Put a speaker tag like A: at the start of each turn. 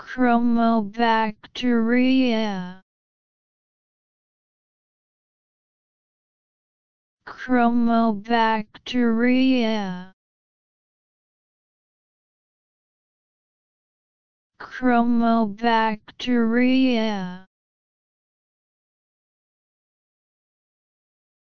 A: Chromobacteria. Chromobacteria. Chromobacteria.